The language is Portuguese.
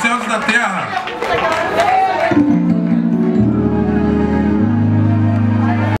céus e da terra.